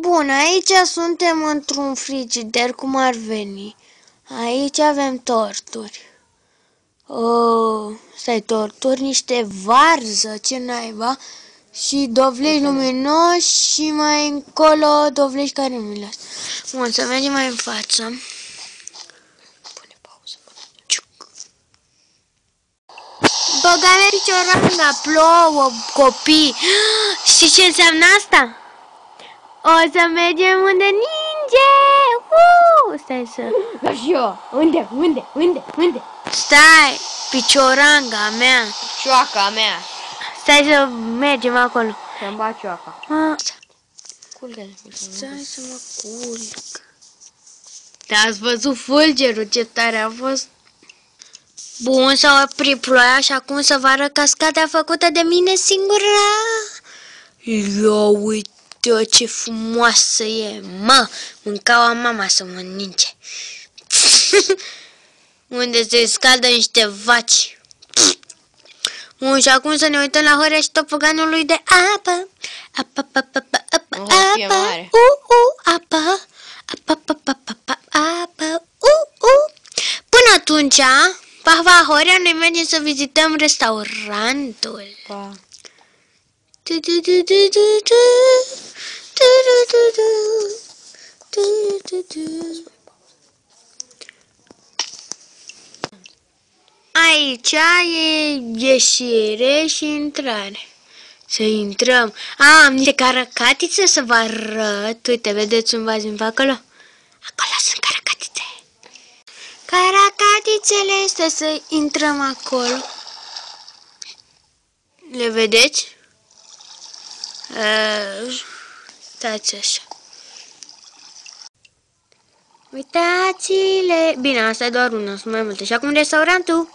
Bun, aici suntem într-un frigider, cum ar veni. Aici avem torturi. Oh, stai, torturi, niște varză, ce naiba. Și dovlești luminoși și mai încolo dovlești care nu Bun, să mergem mai în față. Pune pauză. Băgare picioranga, plouă, copii. Și ce înseamnă asta? O să mergem unde ninge! Uh! Stai să... Da și eu! Unde? Unde? Unde? Unde? Stai! Picioranga mea! Cioaca mea! Stai să mergem acolo. Să-mi bat cioaca. Ah. Culcă Stai să mă culc. Te-ați văzut fulgerul ce tare a fost? Bun, s-a oprit ploaia și acum să vă arăt cascada făcută de mine singură. Ia uite ce frumoasă e, mă! Mâncau mama să mănânce. Unde se scaldă niște vaci. Bun, și acum să ne uităm la Horea și topoganului de apă. Apă, apă, apă, apă, O apă, hârtie mare. u, u, apă. Apă, apă, apă, apă, apă, u, u. Până atunci, pa, pa, Horea, noi mergem să vizităm restaurantul. Pa. Aici e ieșire și intrare. Să intrăm. A, am niște caracatițe să vă arăt. Uite, vedeți un vaz acolo? Acolo sunt caracatițe. Caracatițele este să intrăm acolo. Le vedeți? Uh, stați așa. Uitați-le! Bine, asta e doar unul, sunt mai multe. Și acum restaurantul.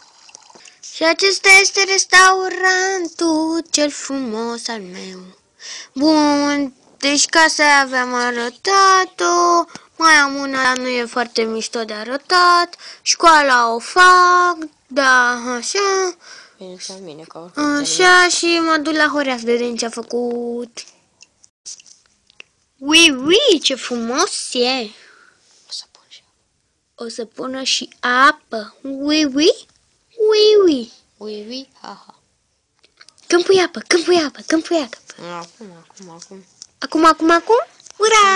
Și acesta este restaurantul cel frumos al meu. Bun, deci casa aveam arătat-o, mai am una, dar nu e foarte mișto de arătat, școala o fac, da, așa, Bine să mine că oricum așa și mă duc la Horea să vedem ce a făcut. Ui, ui, ce frumos e! O să pun și O să pună și apă. Ui, ui, ui, ui. Ui, ui, ha, ha. Când pui apă, când pui apă, când pui apă. Acum, acum, acum. Acum, acum, acum? Ura!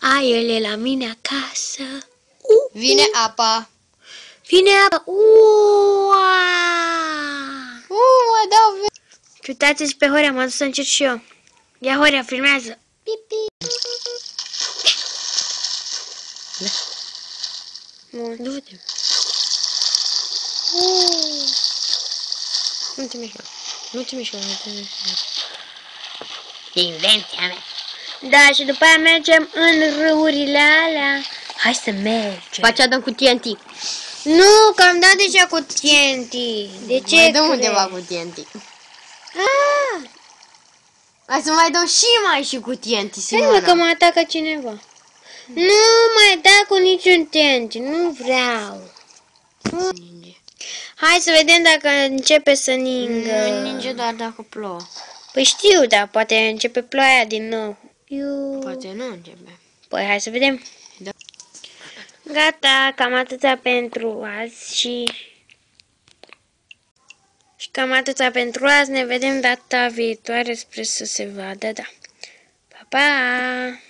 A, el e la mine acasă. Uh, Vine apa. Vine apă. Ua! Uh, mă dau ve- Și uitați-și pe Horea, m-am dus să încerc și eu. Ia Horea, filmează. Pipi. Bun. Du-te. Nu te mișca. Nu te mișca, nu te mișca. Invenția mea. Da, și după aia mergem în râurile alea. Hai să mergem. Facea dăm cu TNT. Nu, că am dat deja cu TNT. De ce Mai dăm crezi? undeva cu TNT. Ah, Hai să mai dăm și mai și cu TNT, Hai mă, că Simona. mă atacă cineva. Nu mai da cu niciun TNT, nu vreau. Nu. Ninge. Hai să vedem dacă începe să ningă. Nu ninge doar dacă plouă. Păi știu, dar poate începe ploaia din nou. Iu. Poate nu începe. Păi hai să vedem. Da. Gata, cam atâta pentru azi și... Și cam atâta pentru azi. Ne vedem data viitoare. Sper să se vadă, da. Pa, pa!